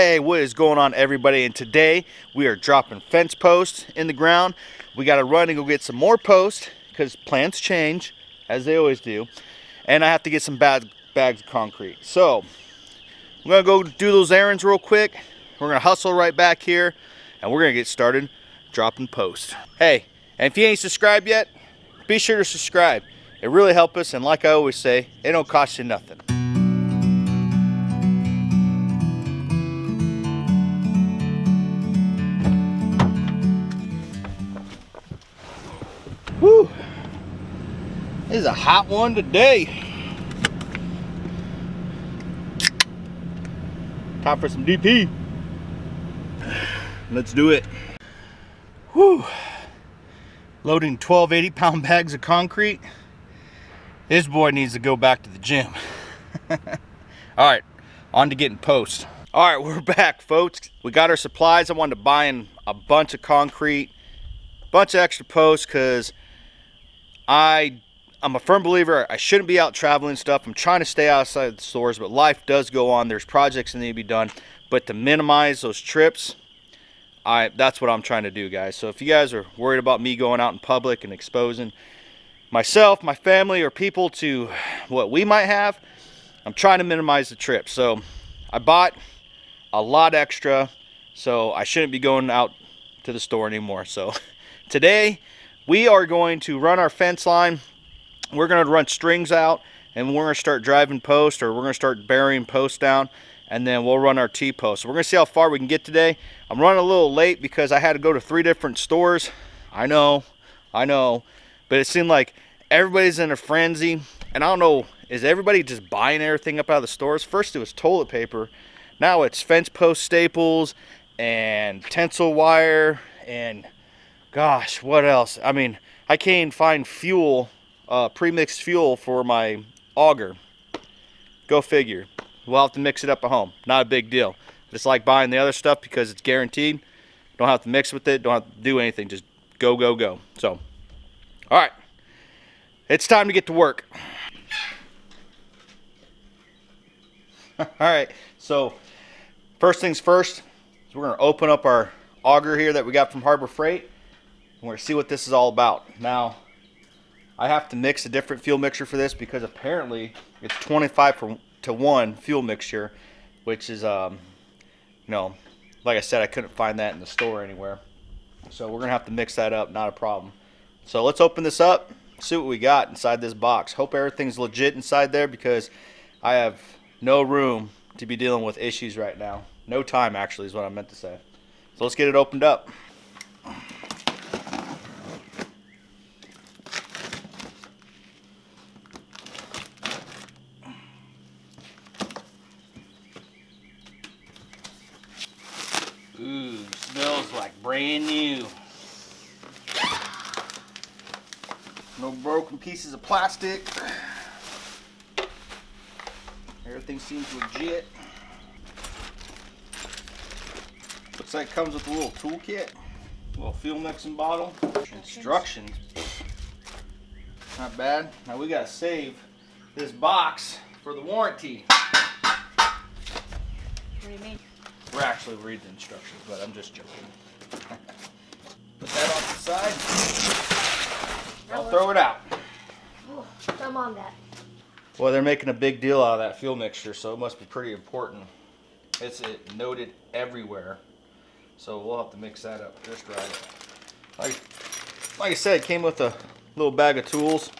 Hey, what is going on everybody? And today we are dropping fence posts in the ground. We got to run and go get some more posts because plants change as they always do. And I have to get some bag, bags of concrete. So I'm gonna go do those errands real quick. We're gonna hustle right back here and we're gonna get started dropping posts. Hey, and if you ain't subscribed yet, be sure to subscribe. It really helps us and like I always say, it don't cost you nothing. This is a hot one today. Time for some DP. Let's do it. Whew. Loading 12 80 pound bags of concrete. This boy needs to go back to the gym. All right, on to getting post. All right, we're back, folks. We got our supplies. I wanted to buy in a bunch of concrete, bunch of extra posts, because I I'm a firm believer I shouldn't be out traveling stuff. I'm trying to stay outside the stores, but life does go on. There's projects that need to be done. But to minimize those trips, I that's what I'm trying to do, guys. So if you guys are worried about me going out in public and exposing myself, my family, or people to what we might have, I'm trying to minimize the trip. So I bought a lot extra, so I shouldn't be going out to the store anymore. So today we are going to run our fence line. We're going to run strings out and we're going to start driving posts or we're going to start burying posts down and then we'll run our T-post. So we're going to see how far we can get today. I'm running a little late because I had to go to three different stores. I know, I know, but it seemed like everybody's in a frenzy and I don't know, is everybody just buying everything up out of the stores? First it was toilet paper, now it's fence post staples and tensile wire and gosh, what else? I mean, I can't even find fuel, uh, pre-mixed fuel for my auger. Go figure. We'll have to mix it up at home. Not a big deal. Just like buying the other stuff because it's guaranteed. Don't have to mix with it. Don't have to do anything. Just go, go, go. So, all right. It's time to get to work. all right. So, first things first, we're going to open up our auger here that we got from Harbor Freight. And We're going to see what this is all about. Now, I have to mix a different fuel mixture for this because apparently it's 25 for, to 1 fuel mixture, which is, um, you know, like I said, I couldn't find that in the store anywhere. So we're going to have to mix that up, not a problem. So let's open this up, see what we got inside this box. Hope everything's legit inside there because I have no room to be dealing with issues right now. No time, actually, is what I meant to say. So let's get it opened up. Ooh, smells like brand new. No broken pieces of plastic. Everything seems legit. Looks like it comes with a little toolkit, a little fuel mixing bottle, instructions. Not bad. Now we gotta save this box for the warranty. What do you mean? We're actually reading the instructions, but I'm just joking. Put that off the side. I'll throw it out. I'm on that. Well, they're making a big deal out of that fuel mixture, so it must be pretty important. It's it noted everywhere. So we'll have to mix that up just right. Like, like I said, it came with a little bag of tools.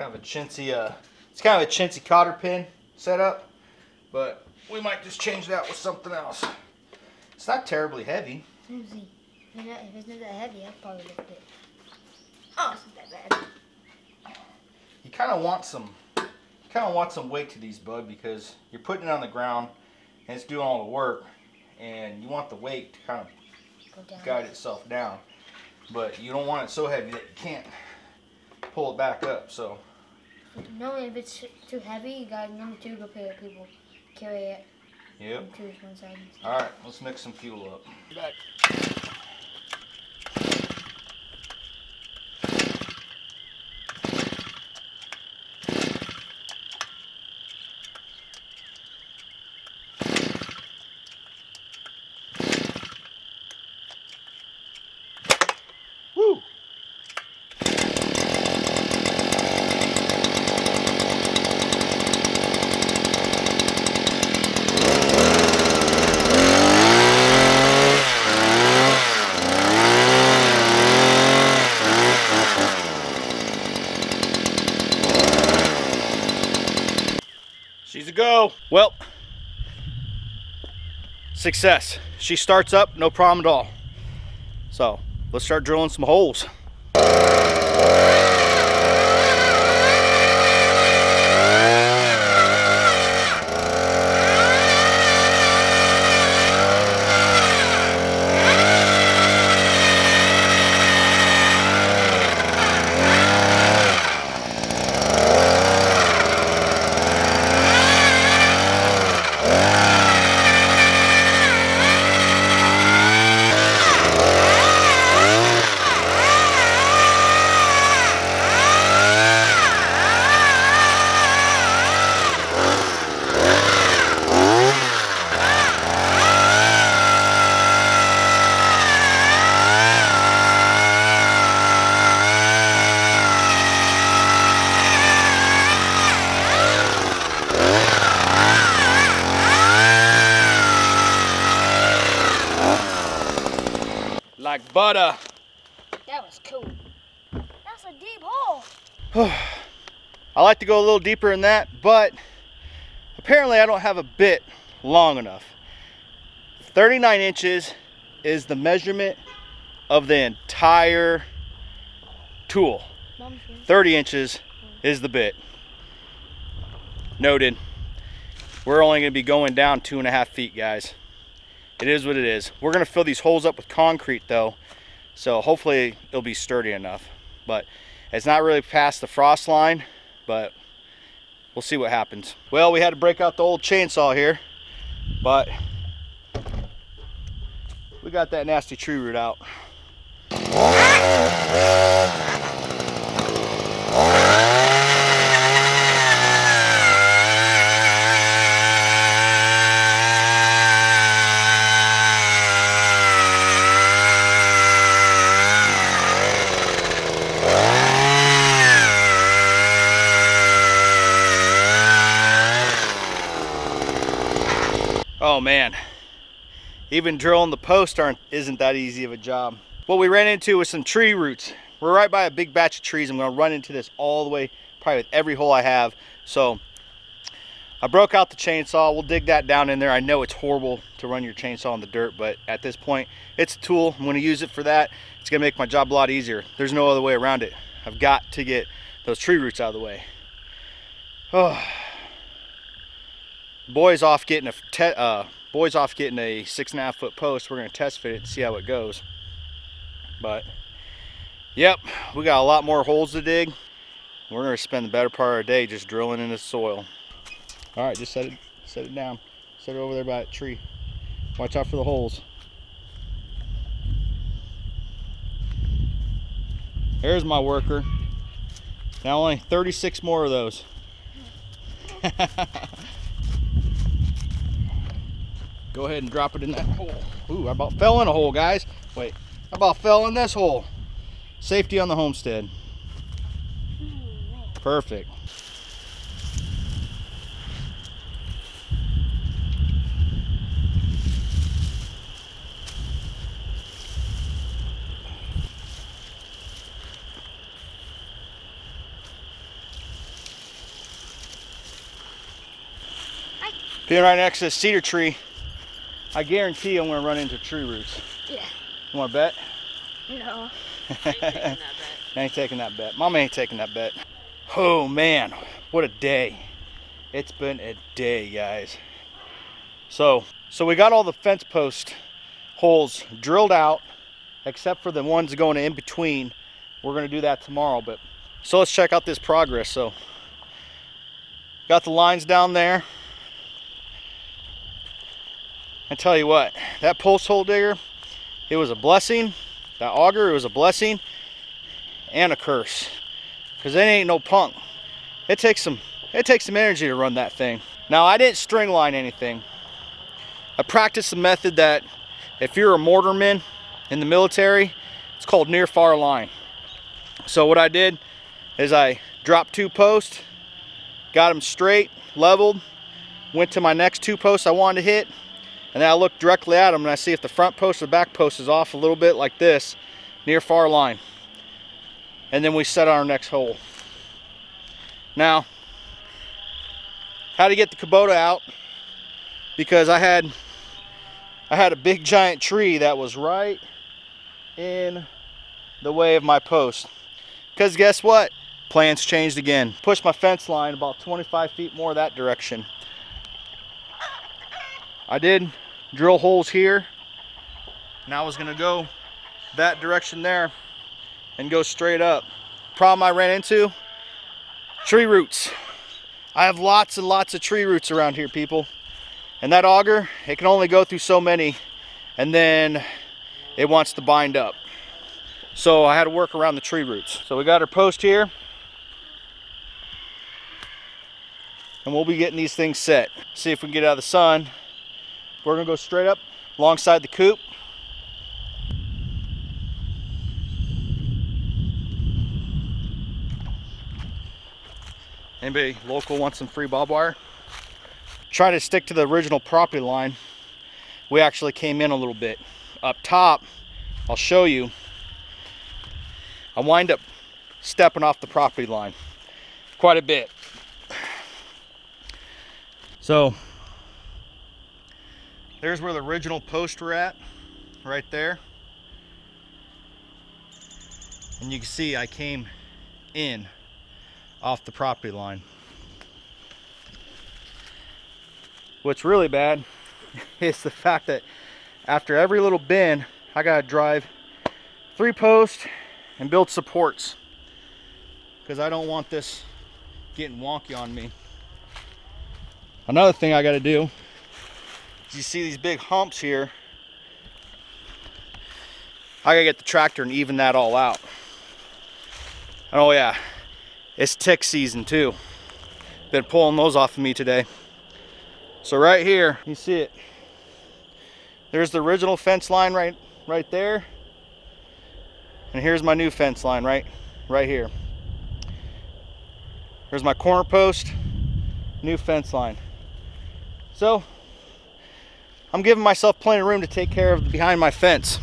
Kind of a chintzy, uh, it's kind of a chintzy cotter pin setup, but we might just change that with something else. It's not terribly heavy. Susie, if it's not, if it's not that heavy, I'll probably lift it. Oh, it's not that bad. You kind of want some, kind of want some weight to these, bud, because you're putting it on the ground and it's doing all the work, and you want the weight to kind of guide itself down. But you don't want it so heavy that you can't pull it back up. So No, if it's too heavy, you got number two go pay people carry it. Yep. Two is one side. All right, let's mix some fuel up. to Well, success. She starts up, no problem at all. So let's start drilling some holes. Like uh... That was cool. That's a deep hole. I like to go a little deeper in that, but apparently I don't have a bit long enough. 39 inches is the measurement of the entire tool. 30 inches is the bit. Noted. We're only going to be going down two and a half feet, guys. It is what it is. We're to fill these holes up with concrete, though, so hopefully it'll be sturdy enough. But it's not really past the frost line, but we'll see what happens. Well, we had to break out the old chainsaw here, but we got that nasty tree root out. Oh man, even drilling the post aren't isn't that easy of a job. What we ran into was some tree roots. We're right by a big batch of trees. I'm gonna run into this all the way, probably with every hole I have. So I broke out the chainsaw. We'll dig that down in there. I know it's horrible to run your chainsaw in the dirt, but at this point, it's a tool. I'm gonna use it for that. It's gonna make my job a lot easier. There's no other way around it. I've got to get those tree roots out of the way. Oh boys off getting a te- uh, boys off getting a six and a half foot post. We're gonna test fit it and see how it goes. But yep, we got a lot more holes to dig. We're gonna spend the better part of our day just drilling in the soil. All right, just set it set it down. Set it over there by that tree. Watch out for the holes. There's my worker. Now only 36 more of those. Go ahead and drop it in that hole. Ooh, I about fell in a hole, guys. Wait, I about fell in this hole. Safety on the homestead. Perfect. Being right next to the cedar tree, I guarantee I'm gonna run into tree roots. Yeah. You wanna bet? No. I ain't taking that bet. Mama ain't taking that bet. Oh man, what a day. It's been a day, guys. So, so we got all the fence post holes drilled out, except for the ones going in between. We're gonna do that tomorrow, but so let's check out this progress. So, got the lines down there. I tell you what, that post hole digger, it was a blessing. That auger, it was a blessing and a curse. Cause it ain't no punk. It takes some it takes some energy to run that thing. Now I didn't string line anything. I practiced the method that if you're a mortarman in the military, it's called near far line. So what I did is I dropped two posts, got them straight, leveled, went to my next two posts I wanted to hit, and then I look directly at them and I see if the front post or the back post is off a little bit like this, near far line. And then we set our next hole. Now, Had to get the Kubota out because I had I had a big giant tree that was right in the way of my post. Because guess what? Plans changed again. Pushed my fence line about 25 feet more that direction. I did drill holes here. And I was gonna go that direction there and go straight up. Problem I ran into, tree roots. I have lots and lots of tree roots around here, people. And that auger, it can only go through so many and then it wants to bind up. So I had to work around the tree roots. So we got our post here. And we'll be getting these things set. See if we can get out of the sun. We're gonna go straight up alongside the coop. Anybody local wants some free bob wire? Try to stick to the original property line. We actually came in a little bit. Up top, I'll show you, I wind up stepping off the property line quite a bit. So there's where the original posts were at, right there. And you can see I came in off the property line. What's really bad is the fact that after every little bend, I gotta drive three posts and build supports because I don't want this getting wonky on me. Another thing I gotta do you see these big humps here. I gotta get the tractor and even that all out. Oh yeah, it's tick season too. Been pulling those off of me today. So right here, you see it. There's the original fence line right, right there. And here's my new fence line right, right here. Here's my corner post, new fence line. So I'm giving myself plenty of room to take care of behind my fence.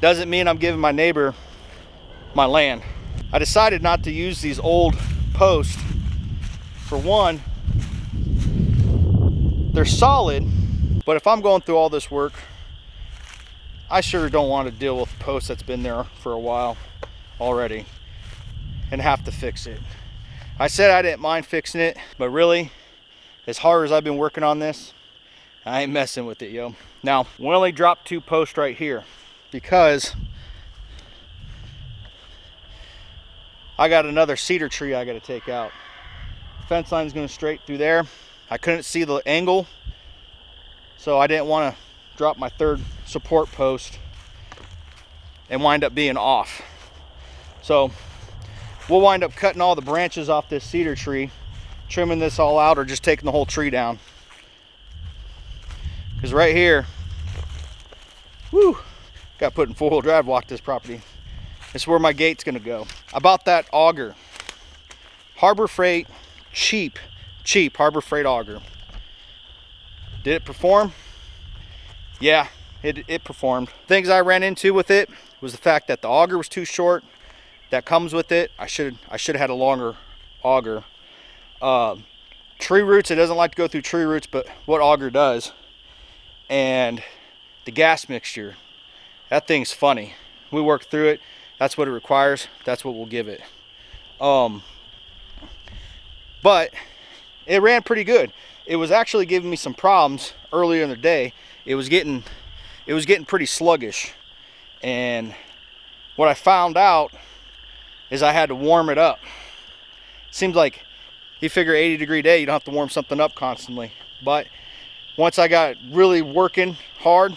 Doesn't mean I'm giving my neighbor my land. I decided not to use these old posts. For one, they're solid, but if I'm going through all this work, I sure don't want to deal with a post that's been there for a while already and have to fix it. I said I didn't mind fixing it, but really, as hard as I've been working on this, I ain't messing with it, yo. Now, we only dropped two posts right here because I got another cedar tree I got to take out. Fence line's going straight through there. I couldn't see the angle, so I didn't want to drop my third support post and wind up being off. So we'll wind up cutting all the branches off this cedar tree, trimming this all out or just taking the whole tree down. Because right here, whoo, got put in four-wheel drive walk this property. Is where my gate's gonna go. About that auger. Harbor Freight, cheap, cheap Harbor Freight auger. Did it perform? Yeah, it, it performed. Things I ran into with it was the fact that the auger was too short. That comes with it. I should I should have had a longer auger. Uh, tree roots, it doesn't like to go through tree roots, but what auger does. And the gas mixture, that thing's funny. We work through it. That's what it requires. That's what we'll give it. Um, but it ran pretty good. It was actually giving me some problems earlier in the day. It was getting, it was getting pretty sluggish. And what I found out is I had to warm it up. Seems like you figure 80 degree day, you don't have to warm something up constantly. But once I got really working hard,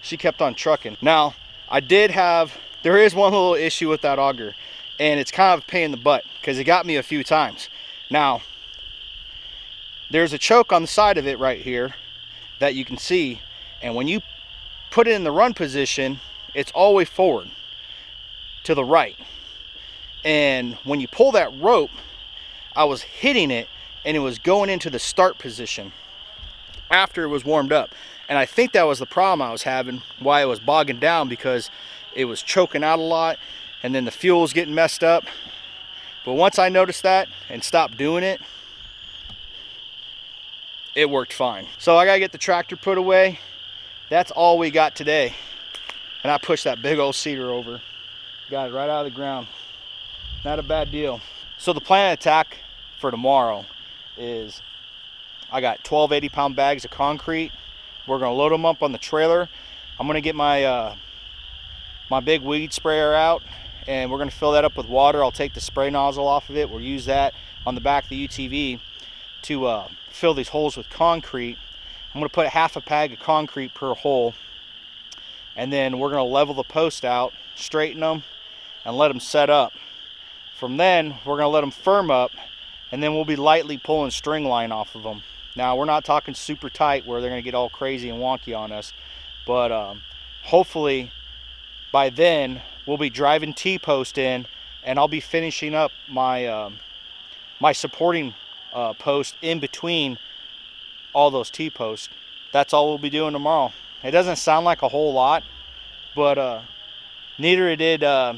she kept on trucking. Now, I did have there is one little issue with that auger and it's kind of a pain in the butt because it got me a few times. Now, there's a choke on the side of it right here that you can see. And when you put it in the run position, it's always forward to the right. And when you pull that rope, I was hitting it and it was going into the start position after it was warmed up. And I think that was the problem I was having, why it was bogging down because it was choking out a lot and then the fuel was getting messed up. But once I noticed that and stopped doing it, it worked fine. So I gotta get the tractor put away. That's all we got today. And I pushed that big old cedar over. Got it right out of the ground. Not a bad deal. So the plan of attack for tomorrow is I got 12 80 pound bags of concrete. We're gonna load them up on the trailer. I'm gonna get my uh, my big weed sprayer out and we're gonna fill that up with water. I'll take the spray nozzle off of it. We'll use that on the back of the UTV to uh, fill these holes with concrete. I'm gonna put half a bag of concrete per hole and then we're gonna level the post out, straighten them, and let them set up. From then, we're gonna let them firm up and then we'll be lightly pulling string line off of them. Now, we're not talking super tight where they're gonna get all crazy and wonky on us, but um, hopefully by then we'll be driving T-post in and I'll be finishing up my um, my supporting uh, post in between all those T-posts. That's all we'll be doing tomorrow. It doesn't sound like a whole lot, but uh, neither it did uh,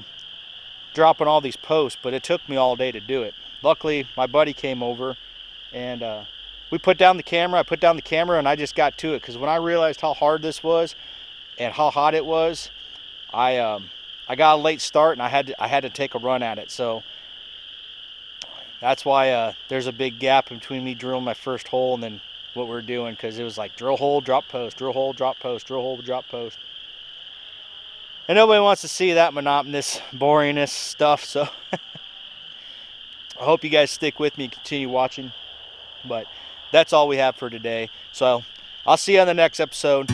dropping all these posts, but it took me all day to do it. Luckily, my buddy came over and uh, we put down the camera. I put down the camera and I just got to it because when I realized how hard this was and how hot it was, I um, I got a late start and I had to, I had to take a run at it. So that's why uh, there's a big gap between me drilling my first hole and then what we're doing because it was like drill hole, drop post, drill hole, drop post, drill hole, drop post. And nobody wants to see that monotonous, boringness stuff. So I hope you guys stick with me, continue watching. But that's all we have for today. So I'll see you on the next episode.